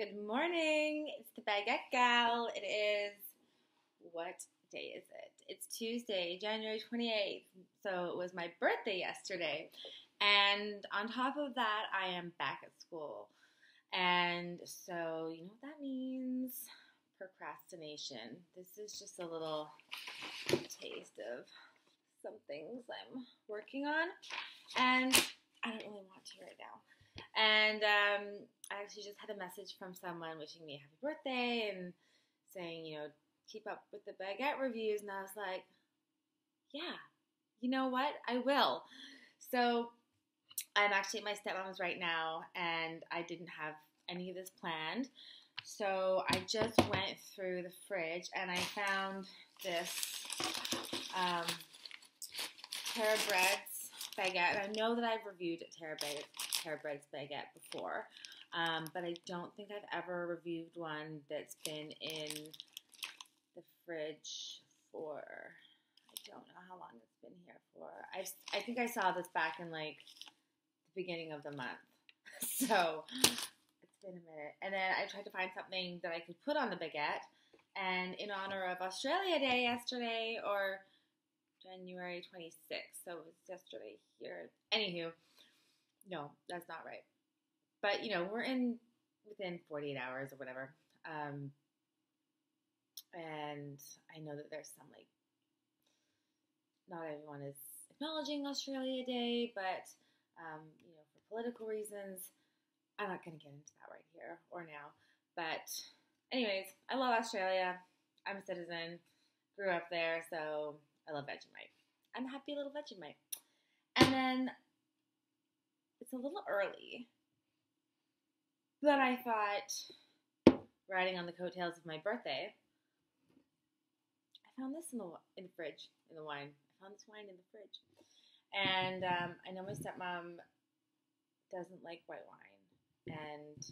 Good morning. It's the Baguette Gal. It is what day is it? It's Tuesday, January 28th. So it was my birthday yesterday. And on top of that, I am back at school. And so, you know what that means? Procrastination. This is just a little taste of some things I'm working on. And I don't really want to right now. And um, I actually just had a message from someone wishing me a happy birthday and saying, you know, keep up with the baguette reviews. And I was like, yeah, you know what? I will. So I'm actually at my stepmom's right now, and I didn't have any of this planned. So I just went through the fridge and I found this um, Terra Bread's baguette. And I know that I've reviewed Terra Bread Bread's baguette before, um, but I don't think I've ever reviewed one that's been in the fridge for. I don't know how long it's been here for. I I think I saw this back in like the beginning of the month, so it's been a minute. And then I tried to find something that I could put on the baguette, and in honor of Australia Day yesterday, or January 26th, so it was yesterday here. Anywho, no, that's not right. But you know, we're in within 48 hours or whatever. Um, and I know that there's some like not everyone is acknowledging Australia Day, but um, you know, for political reasons, I'm not going to get into that right here or now. But anyways, I love Australia. I'm a citizen. Grew up there, so I love Vegemite. I'm a happy little Vegemite. And then it's a little early, but I thought, riding on the coattails of my birthday, I found this in the in the fridge in the wine. I found this wine in the fridge, and um, I know my stepmom doesn't like white wine, and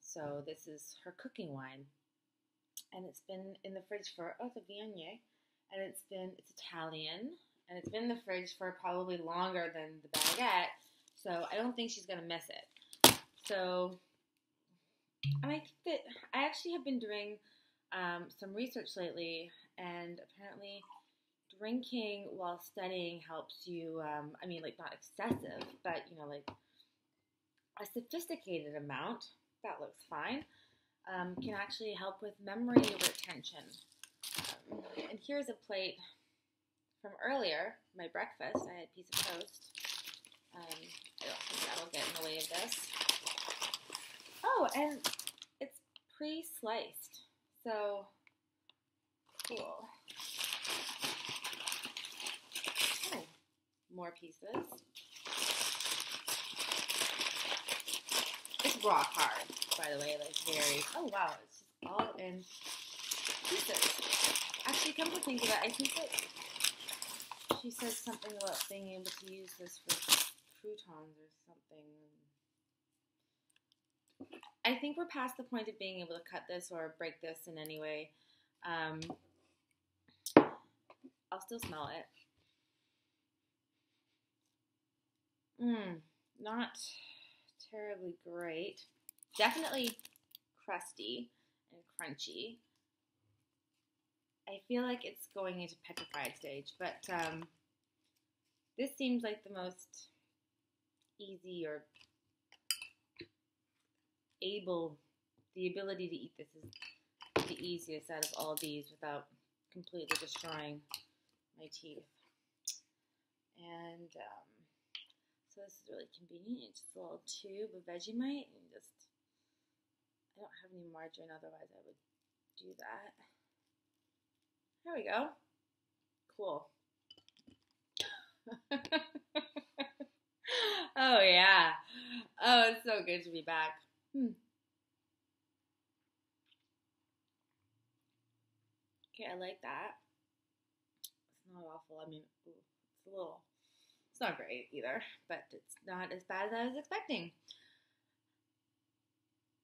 so this is her cooking wine, and it's been in the fridge for oh, a Viognier, and it's been it's Italian, and it's been in the fridge for probably longer than the baguette so I don't think she's gonna miss it. So, and I think that I actually have been doing um, some research lately, and apparently, drinking while studying helps you. Um, I mean, like not excessive, but you know, like a sophisticated amount. That looks fine. Um, can actually help with memory retention. Um, and here's a plate from earlier, my breakfast. I had a piece of toast. Um, I don't think that'll get in the way of this. Oh, and it's pre-sliced. So, cool. Oh, more pieces. It's rock hard, by the way, like very, oh wow, it's just all in pieces. Actually, come to think of it, I think that she says something about being able to use this for croutons or something. I think we're past the point of being able to cut this or break this in any way. Um, I'll still smell it. Mmm, not terribly great. Definitely crusty and crunchy. I feel like it's going into petrified stage, but um, this seems like the most easy or able, the ability to eat this is the easiest out of all these without completely destroying my teeth. And um, so this is really convenient. It's just a little tube of Vegemite and just, I don't have any margarine, otherwise I would do that. There we go. Cool. oh yeah. Oh, it's so good to be back. Hmm. Okay, I like that. It's not awful. I mean, it's a little. It's not great either, but it's not as bad as I was expecting.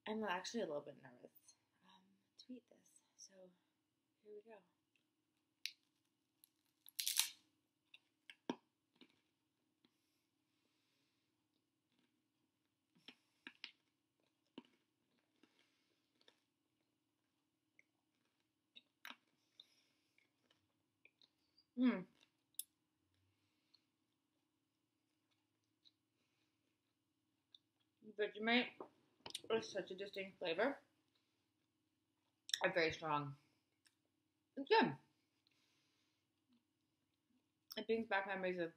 I'm actually a little bit nervous um, to eat this, so here we go. Hmm. Vegemite is such a distinct flavor. And very strong. It's good. It brings back memories of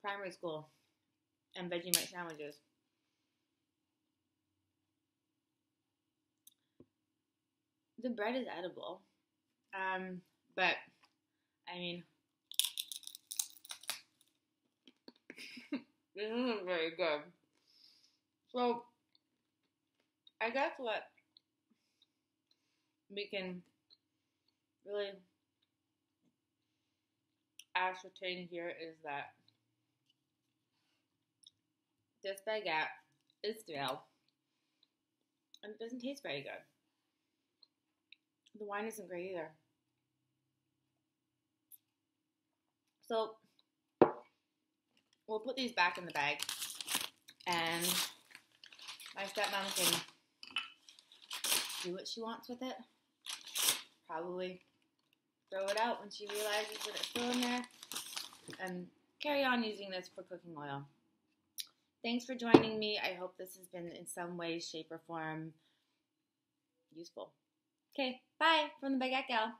primary school and Vegemite sandwiches. The bread is edible. Um, but I mean this isn't very good. So I guess what we can really ascertain here is that this baguette is stale and it doesn't taste very good. The wine isn't great either. So we'll put these back in the bag and my stepmom can do what she wants with it. Probably throw it out when she realizes that it's still in there and carry on using this for cooking oil. Thanks for joining me. I hope this has been in some way, shape, or form useful. Okay, bye from the Baguette Gal.